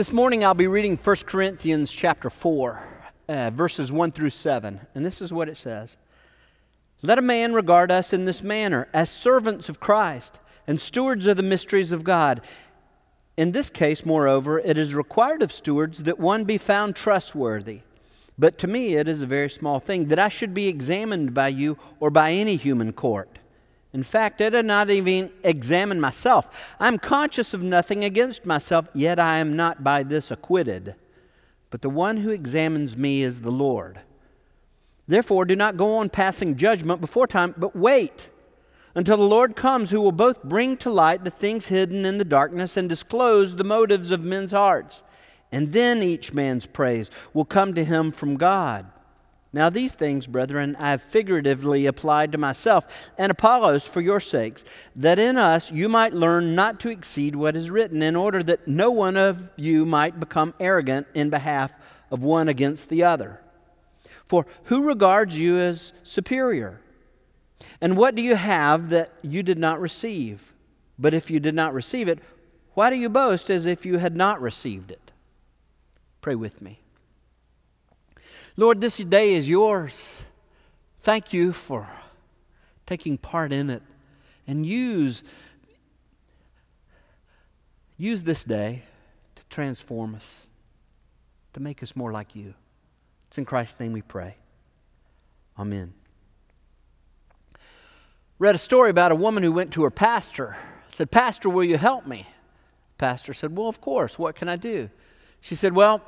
This morning I'll be reading 1 Corinthians chapter 4, uh, verses 1 through 7. And this is what it says Let a man regard us in this manner, as servants of Christ and stewards of the mysteries of God. In this case, moreover, it is required of stewards that one be found trustworthy. But to me it is a very small thing that I should be examined by you or by any human court. In fact, I did not even examine myself. I am conscious of nothing against myself, yet I am not by this acquitted. But the one who examines me is the Lord. Therefore, do not go on passing judgment before time, but wait until the Lord comes, who will both bring to light the things hidden in the darkness and disclose the motives of men's hearts. And then each man's praise will come to him from God. Now, these things, brethren, I have figuratively applied to myself and Apollos for your sakes, that in us you might learn not to exceed what is written, in order that no one of you might become arrogant in behalf of one against the other. For who regards you as superior? And what do you have that you did not receive? But if you did not receive it, why do you boast as if you had not received it? Pray with me. Lord, this day is yours. Thank you for taking part in it and use use this day to transform us, to make us more like you. It's in Christ's name we pray. Amen. Read a story about a woman who went to her pastor. Said, Pastor, will you help me? Pastor said, Well, of course. What can I do? She said, Well,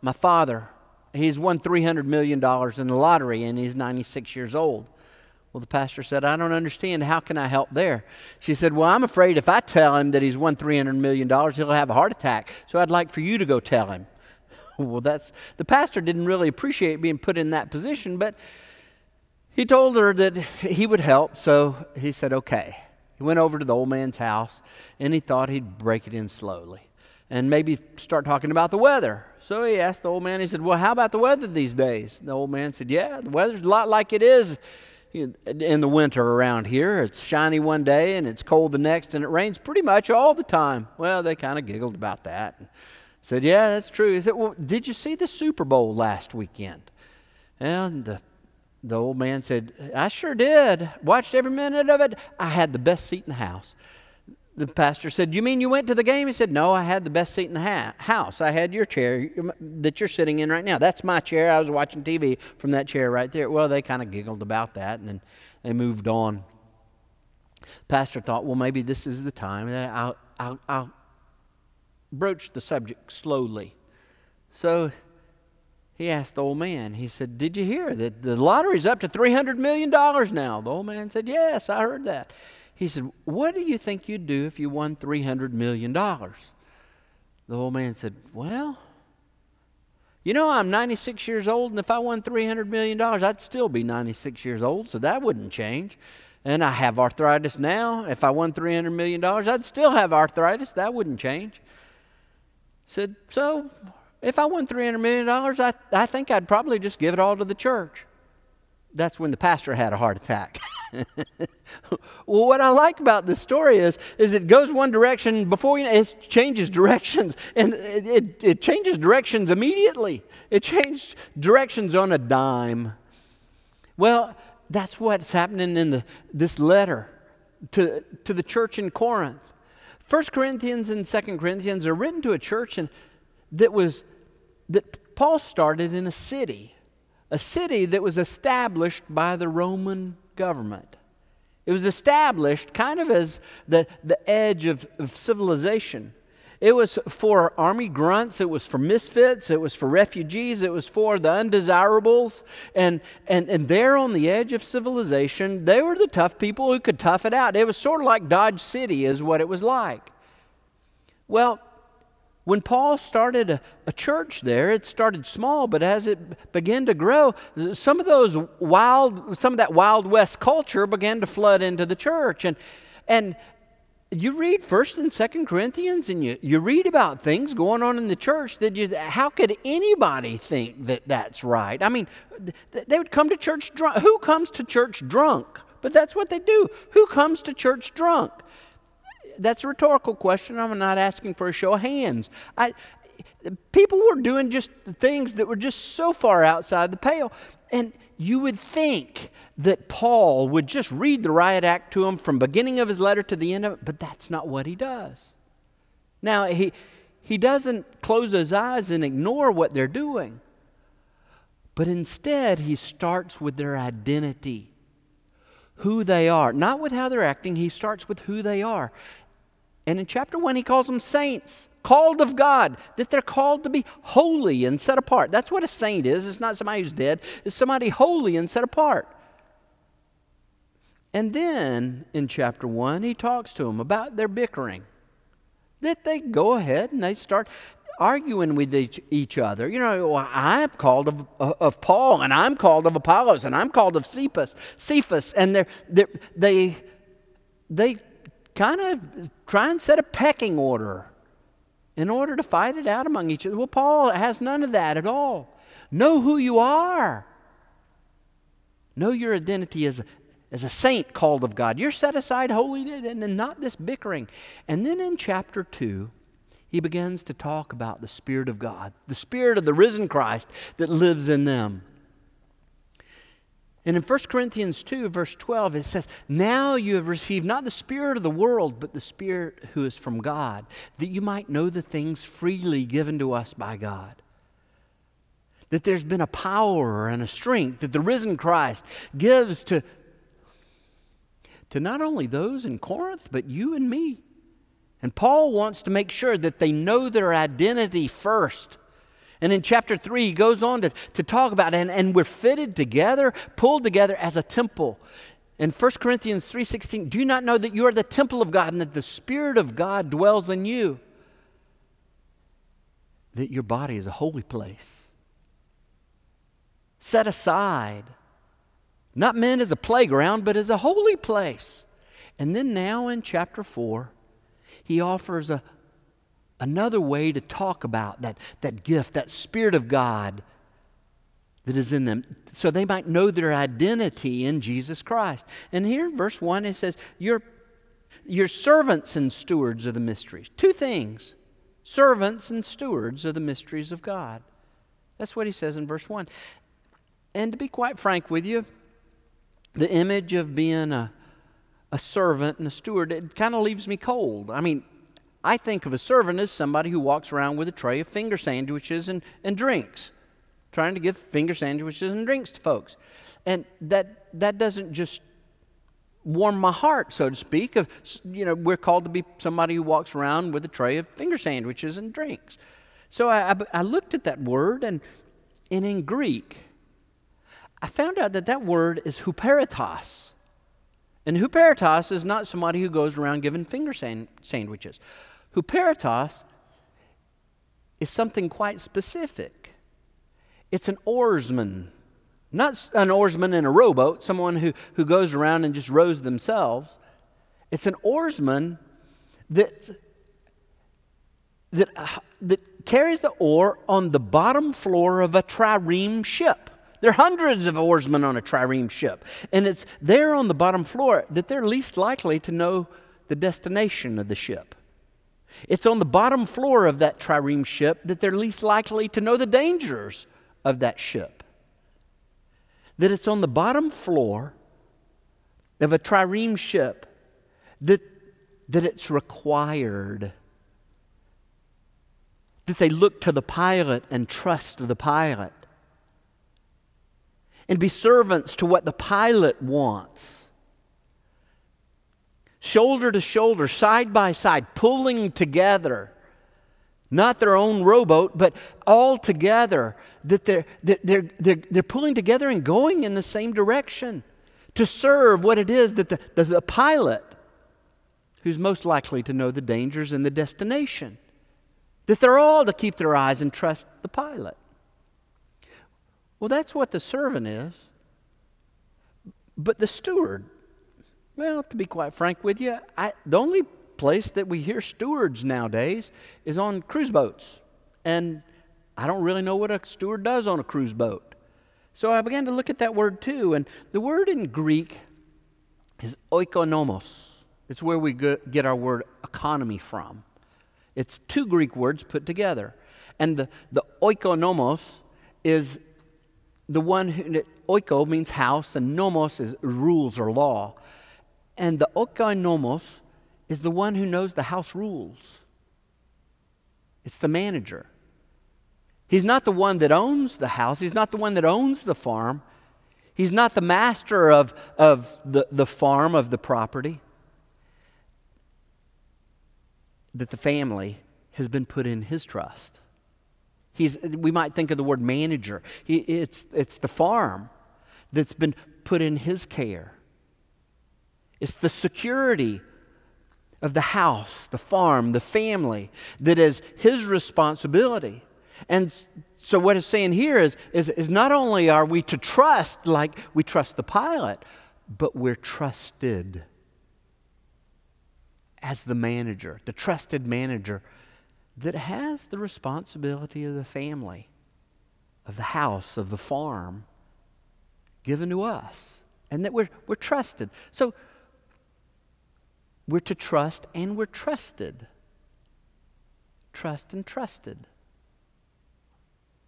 my father he's won $300 million in the lottery and he's 96 years old. Well, the pastor said, I don't understand. How can I help there? She said, Well, I'm afraid if I tell him that he's won $300 million, he'll have a heart attack. So I'd like for you to go tell him. well, that's the pastor didn't really appreciate being put in that position, but he told her that he would help. So he said, Okay. He went over to the old man's house and he thought he'd break it in slowly and maybe start talking about the weather. So he asked the old man, he said, Well, how about the weather these days? The old man said, Yeah, the weather's a lot like it is in the winter around here. It's shiny one day and it's cold the next, and it rains pretty much all the time. Well, they kind of giggled about that. And said, Yeah, that's true. He said, Well, did you see the Super Bowl last weekend? And the, the old man said, I sure did. Watched every minute of it. I had the best seat in the house the pastor said, You mean you went to the game? He said, No, I had the best seat in the ha- house. I had your chair that you're sitting in right now. That's my chair. I was watching TV from that chair right there. Well, they kind of giggled about that and then they moved on. Pastor thought, Well, maybe this is the time that I'll, I'll, I'll broach the subject slowly. So he asked the old man, he said, Did you hear that the lottery's up to $300 million now? The old man said, Yes, I heard that. He said, What do you think you'd do if you won $300 million? The old man said, Well, you know, I'm 96 years old, and if I won $300 million, I'd still be 96 years old, so that wouldn't change. And I have arthritis now. If I won $300 million, I'd still have arthritis. That wouldn't change. Said, So If I won $300 million, I, I think I'd probably just give it all to the church. That's when the pastor had a heart attack. well, what I like about this story is, is it goes one direction before you know, it changes directions, and it, it, it changes directions immediately. It changed directions on a dime. Well, that's what's happening in the, this letter to, to the church in Corinth. First Corinthians and Second Corinthians are written to a church and, that was that Paul started in a city, a city that was established by the Roman government. It was established kind of as the, the edge of, of civilization. It was for army grunts, it was for misfits, it was for refugees, it was for the undesirables. And, and, and there on the edge of civilization, they were the tough people who could tough it out. It was sort of like Dodge City, is what it was like. Well, when Paul started a, a, church there, it started small, but as it began to grow, some of those wild, some of that Wild West culture began to flood into the church. And, and you read First and Second Corinthians, and you, you read about things going on in the church that you, how could anybody think that that's right? I mean, they would come to church drunk. Who comes to church drunk? But that's what they do. Who comes to church drunk? That's a rhetorical question. I'm not asking for a show of hands. I, people were doing just things that were just so far outside the pale. And you would think that Paul would just read the riot act to them from beginning of his letter to the end of it, but that's not what he does. Now, he, he doesn't close his eyes and ignore what they're doing, but instead he starts with their identity, who they are. Not with how they're acting, he starts with who they are. And in chapter 1, he calls them saints, called of God, that they're called to be holy and set apart. That's what a saint is. It's not somebody who's dead, it's somebody holy and set apart. And then in chapter 1, he talks to them about their bickering. That they go ahead and they start arguing with each, each other. You know, well, I'm called of, of Paul, and I'm called of Apollos, and I'm called of Cephas, Cephas, and they're, they're, they they kind of try and set a pecking order in order to fight it out among each other. Well, Paul has none of that at all. Know who you are. Know your identity as a, as a saint called of God. You're set aside holy and not this bickering. And then in chapter 2, he begins to talk about the Spirit of God, the Spirit of the risen Christ that lives in them. And in 1 Corinthians 2, verse 12, it says, Now you have received not the Spirit of the world, but the Spirit who is from God, that you might know the things freely given to us by God. That there's been a power and a strength that the risen Christ gives to, to not only those in Corinth, but you and me. And Paul wants to make sure that they know their identity first and in chapter 3, he goes on to, to talk about and, and we're fitted together, pulled together as a temple. In 1 Corinthians 3:16, do you not know that you are the temple of God and that the Spirit of God dwells in you? That your body is a holy place. Set aside. Not meant as a playground, but as a holy place. And then now in chapter 4, he offers a, another way to talk about that, that gift, that Spirit of God that is in them, so they might know their identity in Jesus Christ. And here, verse 1, it says, You're, you're servants and stewards of the mysteries. Two things servants and stewards of the mysteries of God. That's what he says in verse 1. And to be quite frank with you, the image of being a, a servant and a steward, it kind of leaves me cold. I mean, I think of a servant as somebody who walks around with a tray of finger sandwiches and, and drinks, trying to give finger sandwiches and drinks to folks. And that, that doesn't just warm my heart, so to speak. Of, you know, we're called to be somebody who walks around with a tray of finger sandwiches and drinks. So I, I, looked at that word, and, and in Greek, I found out that that word is huperitas. And huperitas is not somebody who goes around giving finger sand- sandwiches. Huperetas is something quite specific. It's an oarsman, not an oarsman in a rowboat, someone who, who goes around and just rows themselves. It's an oarsman that, that, uh, that carries the oar on the bottom floor of a trireme ship. There are hundreds of oarsmen on a trireme ship, and it's there on the bottom floor that they're least likely to know the destination of the ship. It's on the bottom floor of that trireme ship that they're least likely to know the dangers of that ship. That it's on the bottom floor of a trireme ship that, that it's required that they look to the pilot and trust the pilot and be servants to what the pilot wants. Shoulder to shoulder, side by side, pulling together. Not their own rowboat, but all together. That they're, they're, they're, they're pulling together and going in the same direction to serve what it is that the, the, the pilot, who's most likely to know the dangers and the destination, that they're all to keep their eyes and trust the pilot. Well, that's what the servant is. But the steward, well, to be quite frank with you, I, the only place that we hear stewards nowadays is on cruise boats. And I don't really know what a steward does on a cruise boat. So I began to look at that word too. And the word in Greek is oikonomos. It's where we get our word economy from. It's two Greek words put together. And the, the oikonomos is the one who, oiko means house, and nomos is rules or law. And the oikonomos is the one who knows the house rules. It's the manager. He's not the one that owns the house, he's not the one that owns the farm. He's not the master of, of the, the farm, of the property. That the family has been put in his trust. He's, we might think of the word manager. He, it's, it's the farm that's been put in his care. It's the security of the house, the farm, the family that is his responsibility. And so, what it's saying here is, is, is not only are we to trust like we trust the pilot, but we're trusted as the manager, the trusted manager that has the responsibility of the family, of the house, of the farm given to us, and that we're, we're trusted. So we're to trust and we're trusted. Trust and trusted.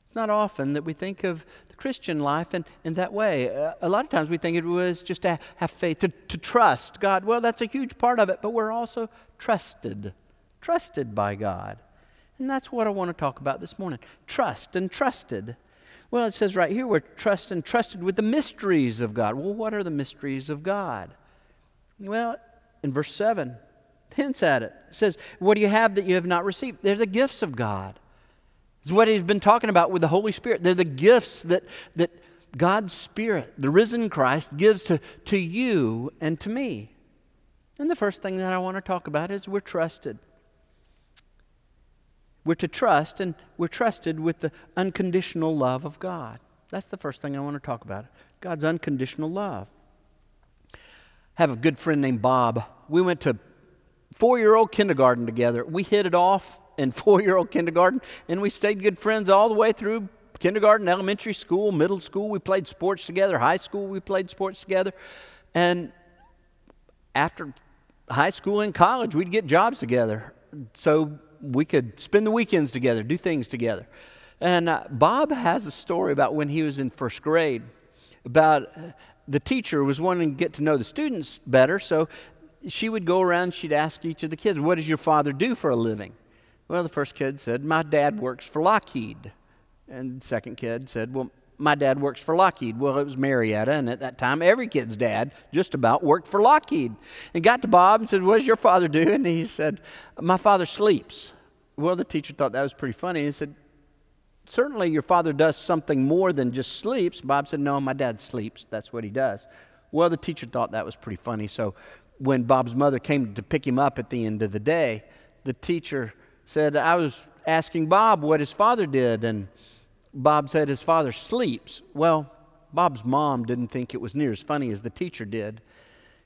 It's not often that we think of the Christian life in, in that way. A lot of times we think it was just to have faith, to, to trust God. Well, that's a huge part of it, but we're also trusted, trusted by God. And that's what I want to talk about this morning trust and trusted. Well, it says right here, we're trust and trusted with the mysteries of God. Well, what are the mysteries of God? Well, in verse 7, hints at it. It says, What do you have that you have not received? They're the gifts of God. It's what he's been talking about with the Holy Spirit. They're the gifts that, that God's Spirit, the risen Christ, gives to, to you and to me. And the first thing that I want to talk about is we're trusted. We're to trust, and we're trusted with the unconditional love of God. That's the first thing I want to talk about God's unconditional love. Have a good friend named Bob. We went to four year old kindergarten together. We hit it off in four year old kindergarten, and we stayed good friends all the way through kindergarten, elementary school, middle school. We played sports together. High school, we played sports together. And after high school and college, we'd get jobs together. So we could spend the weekends together, do things together. And uh, Bob has a story about when he was in first grade about the teacher was wanting to get to know the students better, so she would go around, she'd ask each of the kids, What does your father do for a living? Well, the first kid said, My dad works for Lockheed. And the second kid said, Well, my dad works for Lockheed. Well, it was Marietta, and at that time, every kid's dad just about worked for Lockheed. And got to Bob and said, What does your father do? And he said, My father sleeps. Well, the teacher thought that was pretty funny. He said, Certainly your father does something more than just sleeps. Bob said, No, my dad sleeps. That's what he does. Well, the teacher thought that was pretty funny. So when Bob's mother came to pick him up at the end of the day, the teacher said, I was asking Bob what his father did, and Bob said his father sleeps. Well, Bob's mom didn't think it was near as funny as the teacher did.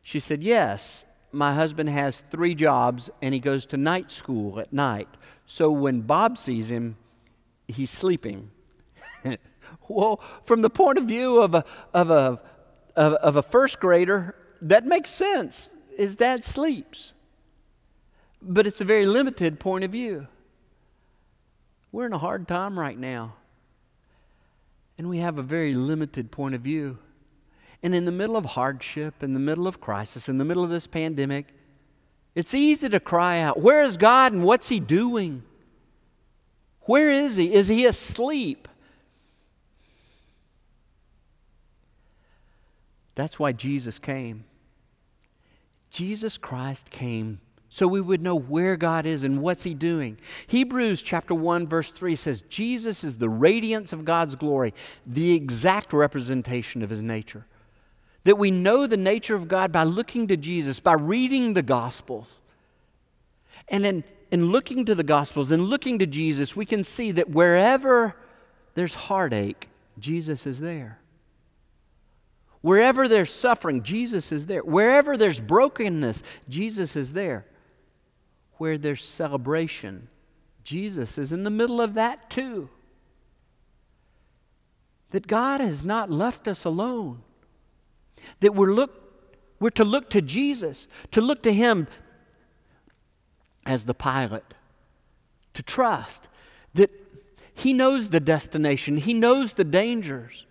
She said, Yes, my husband has three jobs and he goes to night school at night. So when Bob sees him, he's sleeping. well, from the point of view of a, of, a, of, of a first grader, that makes sense. His dad sleeps. But it's a very limited point of view. We're in a hard time right now. And we have a very limited point of view. And in the middle of hardship, in the middle of crisis, in the middle of this pandemic, it's easy to cry out, Where is God and what's He doing? Where is He? Is He asleep? That's why Jesus came. Jesus Christ came so we would know where God is and what's he doing. Hebrews chapter 1 verse 3 says Jesus is the radiance of God's glory, the exact representation of his nature. That we know the nature of God by looking to Jesus, by reading the gospels. And in, in looking to the gospels and looking to Jesus, we can see that wherever there's heartache, Jesus is there. Wherever there's suffering, Jesus is there. Wherever there's brokenness, Jesus is there where there's celebration, Jesus is in the middle of that too. That God has not left us alone. That we're, look, we're to look to Jesus, to look to Him as the pilot, to trust that He knows the destination, He knows the dangers.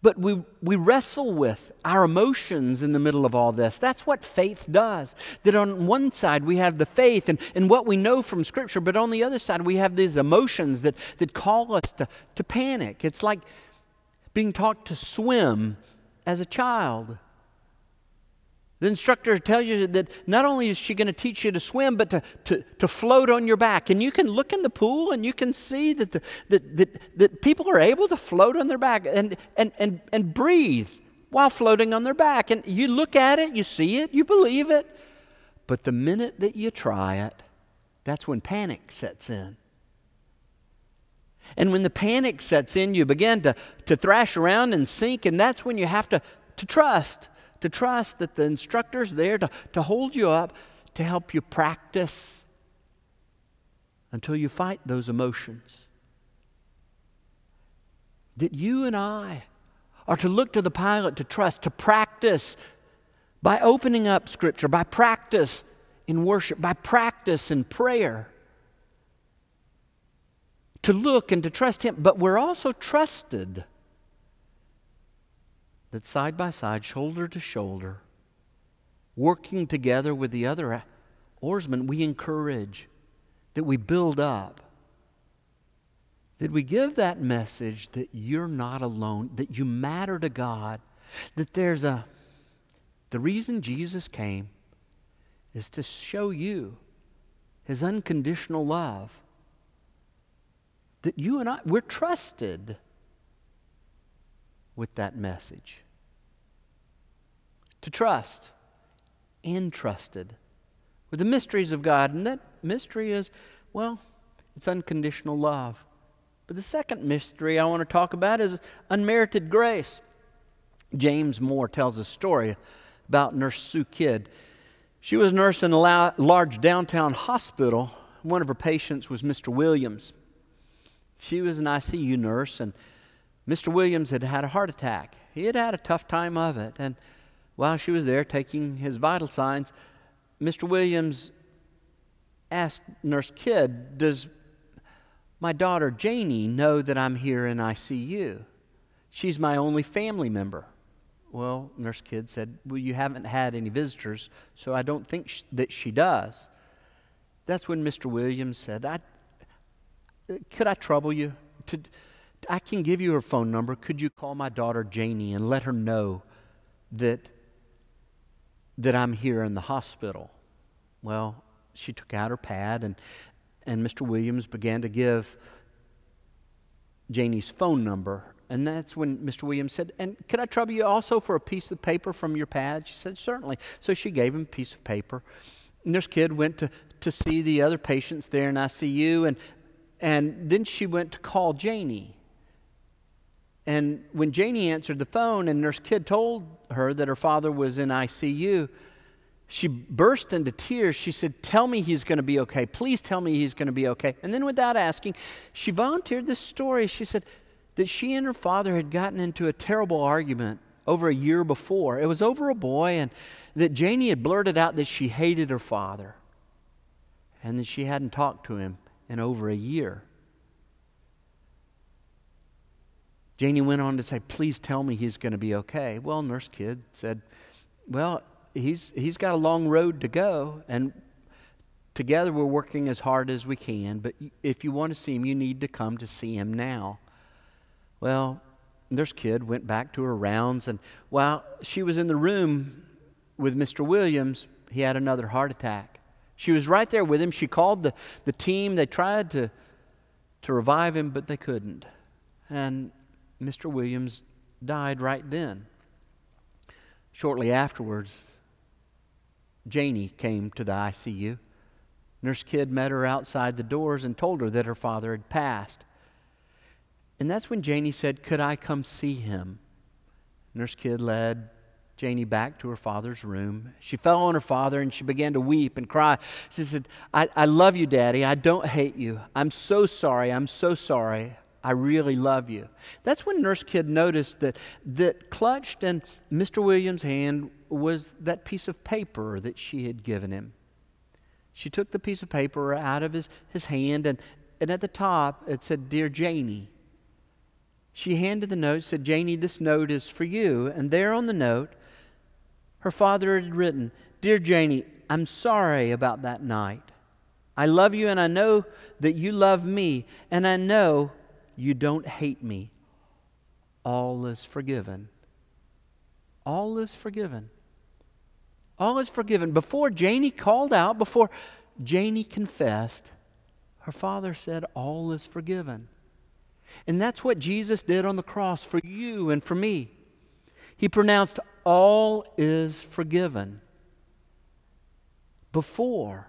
But we, we wrestle with our emotions in the middle of all this. That's what faith does. That on one side we have the faith and, and what we know from Scripture, but on the other side we have these emotions that, that call us to, to panic. It's like being taught to swim as a child. The instructor tells you that not only is she going to teach you to swim, but to, to, to float on your back. And you can look in the pool and you can see that, the, that, that, that people are able to float on their back and, and, and, and breathe while floating on their back. And you look at it, you see it, you believe it. But the minute that you try it, that's when panic sets in. And when the panic sets in, you begin to, to thrash around and sink, and that's when you have to, to trust to trust that the instructor's there to, to hold you up, to help you practice until you fight those emotions. That you and I are to look to the pilot to trust, to practice by opening up Scripture, by practice in worship, by practice in prayer. To look and to trust Him, but we're also trusted that side by side, shoulder to shoulder, working together with the other oarsmen, we encourage, that we build up, that we give that message that you're not alone, that you matter to God, that there's a, the reason Jesus came is to show you his unconditional love. That you and I, we're trusted with that message. To trust and trusted with the mysteries of God. And that mystery is, well, it's unconditional love. But the second mystery I want to talk about is unmerited grace. James Moore tells a story about Nurse Sue Kidd. She was a nurse in a large downtown hospital. One of her patients was Mr. Williams. She was an ICU nurse, and Mr. Williams had had a heart attack. He had had a tough time of it. And while she was there taking his vital signs, Mr. Williams asked Nurse Kidd, Does my daughter Janie know that I'm here in ICU? She's my only family member. Well, Nurse Kidd said, Well, you haven't had any visitors, so I don't think sh- that she does. That's when Mr. Williams said, I, Could I trouble you? To, I can give you her phone number. Could you call my daughter Janie and let her know that, that I'm here in the hospital? Well, she took out her pad, and, and Mr. Williams began to give Janie's phone number. And that's when Mr. Williams said, And could I trouble you also for a piece of paper from your pad? She said, Certainly. So she gave him a piece of paper. And this kid went to, to see the other patients there in ICU, and, and then she went to call Janie. And when Janie answered the phone and Nurse Kidd told her that her father was in ICU, she burst into tears. She said, Tell me he's going to be okay. Please tell me he's going to be okay. And then, without asking, she volunteered this story. She said that she and her father had gotten into a terrible argument over a year before. It was over a boy, and that Janie had blurted out that she hated her father and that she hadn't talked to him in over a year. Janie went on to say, Please tell me he's going to be okay. Well, Nurse Kidd said, Well, he's, he's got a long road to go, and together we're working as hard as we can, but if you want to see him, you need to come to see him now. Well, Nurse Kidd went back to her rounds, and while she was in the room with Mr. Williams, he had another heart attack. She was right there with him. She called the, the team. They tried to, to revive him, but they couldn't. And Mr. Williams died right then. Shortly afterwards, Janie came to the ICU. Nurse Kidd met her outside the doors and told her that her father had passed. And that's when Janie said, Could I come see him? Nurse Kidd led Janie back to her father's room. She fell on her father and she began to weep and cry. She said, I, I love you, Daddy. I don't hate you. I'm so sorry. I'm so sorry. I really love you. That's when Nurse Kidd noticed that, that clutched in Mr. Williams' hand was that piece of paper that she had given him. She took the piece of paper out of his, his hand, and, and at the top it said, Dear Janie. She handed the note, said, Janie, this note is for you. And there on the note, her father had written, Dear Janie, I'm sorry about that night. I love you, and I know that you love me, and I know you don't hate me. All is forgiven. All is forgiven. All is forgiven. Before Janie called out, before Janie confessed, her father said, All is forgiven. And that's what Jesus did on the cross for you and for me. He pronounced, All is forgiven. Before,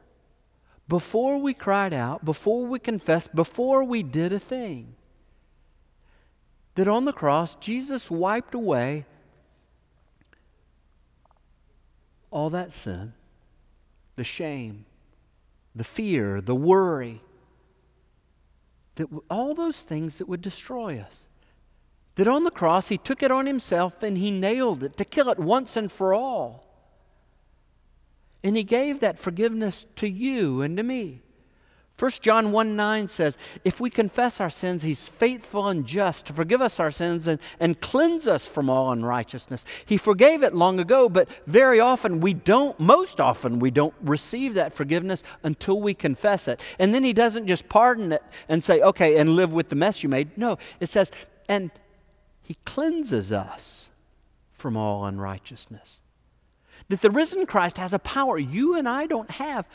before we cried out, before we confessed, before we did a thing, that on the cross, Jesus wiped away all that sin, the shame, the fear, the worry, that all those things that would destroy us. That on the cross, He took it on Himself and He nailed it to kill it once and for all. And He gave that forgiveness to you and to me. 1 John 1 9 says, If we confess our sins, He's faithful and just to forgive us our sins and, and cleanse us from all unrighteousness. He forgave it long ago, but very often we don't, most often we don't receive that forgiveness until we confess it. And then He doesn't just pardon it and say, Okay, and live with the mess you made. No, it says, and He cleanses us from all unrighteousness. That the risen Christ has a power you and I don't have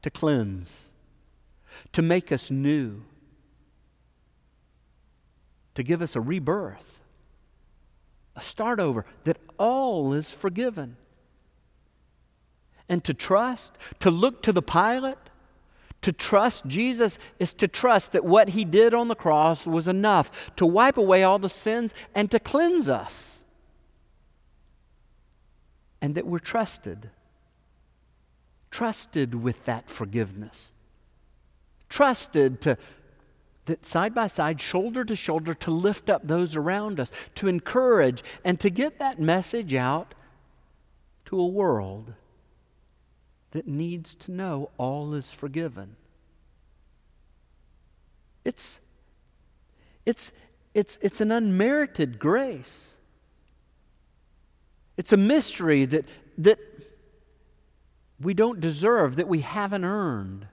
to cleanse to make us new, to give us a rebirth, a start over, that all is forgiven. And to trust, to look to the pilot, to trust Jesus is to trust that what he did on the cross was enough to wipe away all the sins and to cleanse us. And that we're trusted. Trusted with that forgiveness trusted to that side by side, shoulder to shoulder, to lift up those around us, to encourage, and to get that message out to a world that needs to know all is forgiven. It's, it's, it's, it's an unmerited grace. It's a mystery that, that we don't deserve, that we haven't earned.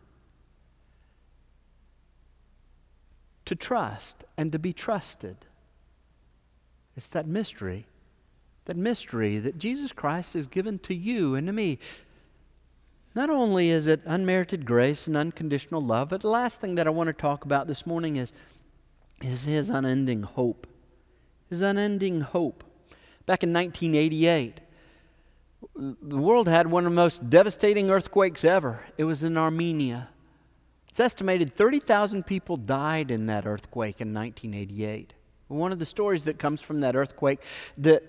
To trust and to be trusted. It's that mystery, that mystery that Jesus Christ has given to you and to me. Not only is it unmerited grace and unconditional love, but the last thing that I want to talk about this morning is, is his unending hope. His unending hope. Back in 1988, the world had one of the most devastating earthquakes ever. It was in Armenia. It's estimated 30,000 people died in that earthquake in 1988. One of the stories that comes from that earthquake that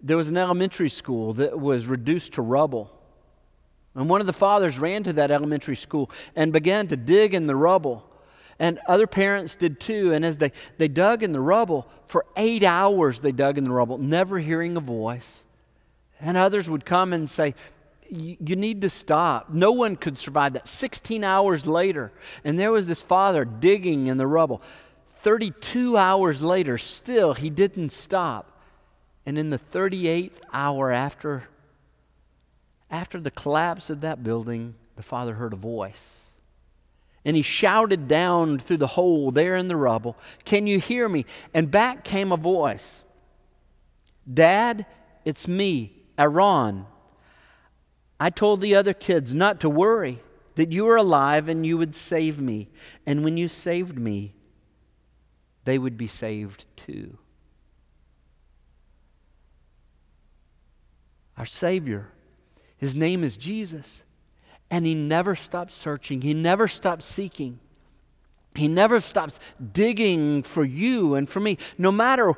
there was an elementary school that was reduced to rubble. And one of the fathers ran to that elementary school and began to dig in the rubble. And other parents did too. And as they, they dug in the rubble, for eight hours they dug in the rubble, never hearing a voice. And others would come and say, You need to stop. No one could survive that. 16 hours later, and there was this father digging in the rubble. 32 hours later, still, he didn't stop. And in the 38th hour after, after the collapse of that building, the father heard a voice. And he shouted down through the hole there in the rubble, Can you hear me? And back came a voice Dad, it's me, Aaron. I told the other kids not to worry, that you were alive and you would save me. And when you saved me, they would be saved too. Our Savior, His name is Jesus. And he never stops searching, he never stops seeking. He never stops digging for you and for me. No matter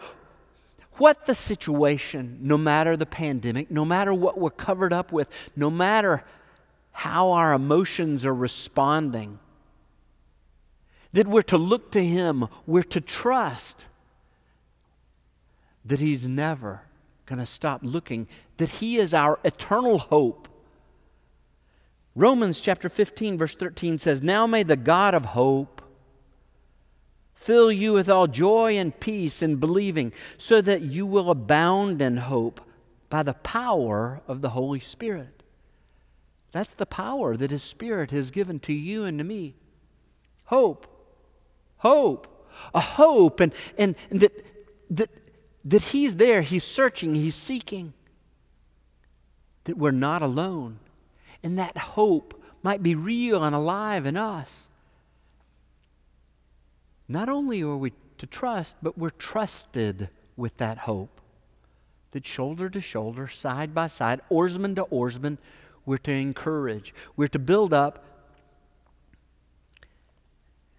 what the situation, no matter the pandemic, no matter what we're covered up with, no matter how our emotions are responding, that we're to look to Him, we're to trust that He's never going to stop looking, that He is our eternal hope. Romans chapter 15, verse 13 says, Now may the God of hope fill you with all joy and peace in believing, so that you will abound in hope by the power of the Holy Spirit. That's the power that His Spirit has given to you and to me. Hope. Hope. A hope, and, and, and that, that, that He's there, He's searching, He's seeking, that we're not alone and that hope might be real and alive in us. Not only are we to trust, but we're trusted with that hope. That shoulder to shoulder, side by side, oarsman to oarsman, we're to encourage, we're to build up,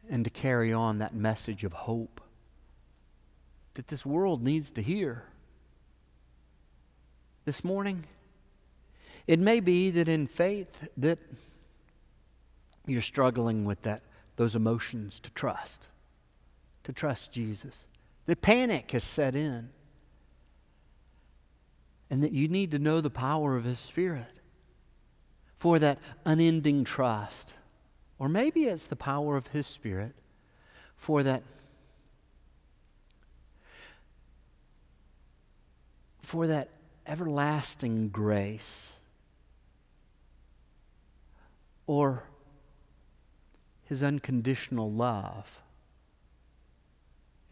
and to carry on that message of hope that this world needs to hear. This morning, it may be that in faith that you're struggling with that those emotions to trust, to trust Jesus. That panic has set in. And that you need to know the power of his spirit for that unending trust. Or maybe it's the power of his spirit for that for that everlasting grace or his unconditional love.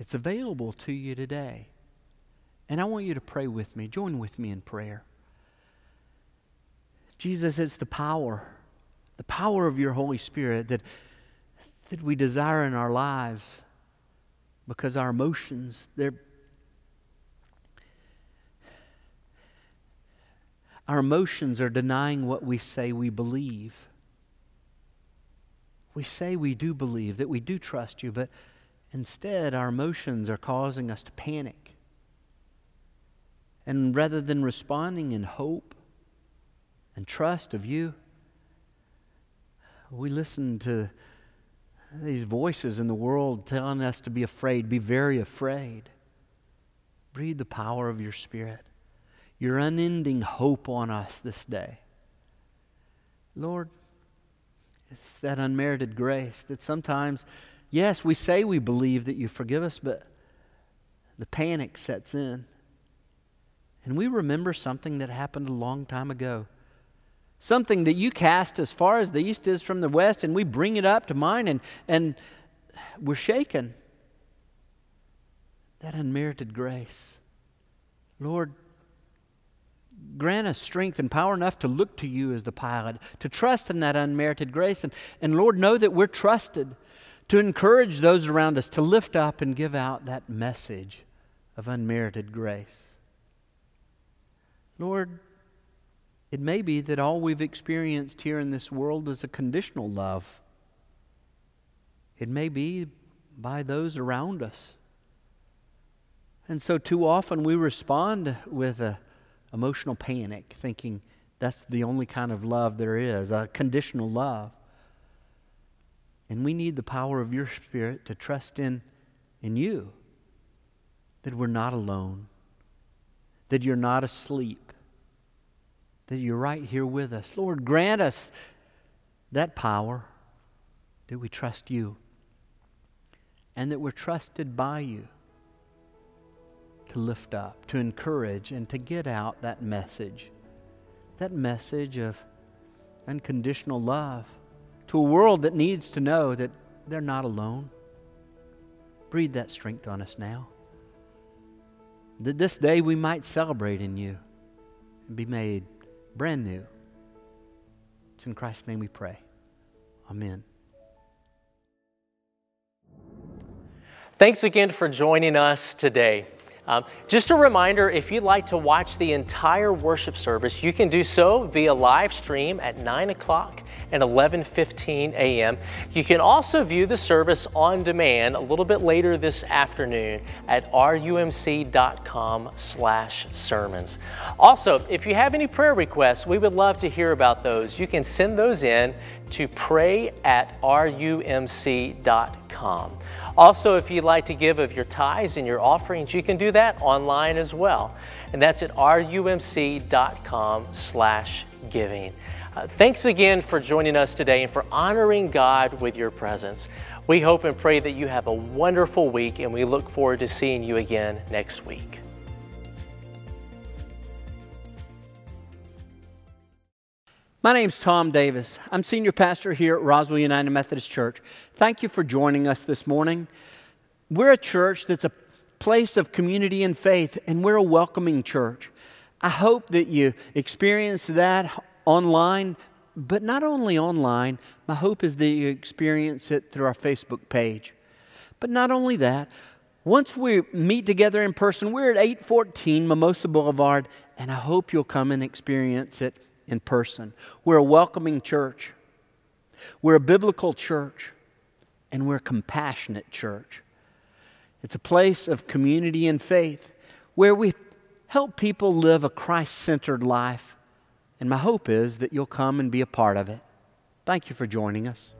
It's available to you today. And I want you to pray with me. Join with me in prayer. Jesus, it's the power, the power of your Holy Spirit that, that we desire in our lives because our emotions, they're our emotions are denying what we say we believe. We say we do believe, that we do trust you, but instead our emotions are causing us to panic. And rather than responding in hope and trust of you, we listen to these voices in the world telling us to be afraid, be very afraid. Breathe the power of your Spirit, your unending hope on us this day. Lord, it's that unmerited grace that sometimes, yes, we say we believe that you forgive us, but the panic sets in. And we remember something that happened a long time ago. Something that you cast as far as the east is from the west, and we bring it up to mind, and, and we're shaken. That unmerited grace. Lord, grant us strength and power enough to look to you as the pilot, to trust in that unmerited grace. And, and Lord, know that we're trusted to encourage those around us to lift up and give out that message of unmerited grace. Lord, it may be that all we've experienced here in this world is a conditional love. It may be by those around us. And so, too often, we respond with a emotional panic, thinking That's the only kind of love there is, a conditional love. And we need the power of your Spirit to trust in, in you. That we're not alone, that you're not asleep, that you're right here with us. Lord, grant us that power that we trust you. And that we're trusted by you to lift up, to encourage, and to get out that message. That message of unconditional love to a world that needs to know that they're not alone. Breathe that strength on us now. That this day we might celebrate in you and be made brand new. It's in Christ's name we pray. Amen. Thanks again for joining us today. Um, just a reminder, if you'd like to watch the entire worship service, you can do so via live stream at 9 o'clock and 11.15 a.m. You can also view the service on demand a little bit later this afternoon at rumc.com slash sermons. Also, if you have any prayer requests, we would love to hear about those. You can send those in to pray at rumc.com. Also, if you'd like to give of your tithes and your offerings, you can do that online as well. And that's at rumc.com slash giving. Uh, thanks again for joining us today and for honoring God with your presence. We hope and pray that you have a wonderful week, and we look forward to seeing you again next week. My name's Tom Davis. I'm senior pastor here at Roswell United Methodist Church. Thank you for joining us this morning. We're a church that's a place of community and faith, and we're a welcoming church. I hope that you experience that online, but not only online. My hope is that you experience it through our Facebook page. But not only that, once we meet together in person, we're at 814 Mimosa Boulevard, and I hope you'll come and experience it in person. We're a welcoming church, we're a biblical church, and we're a compassionate church. It's a place of community and faith where we help people live a Christ centered life. And my hope is that you'll come and be a part of it. Thank you for joining us.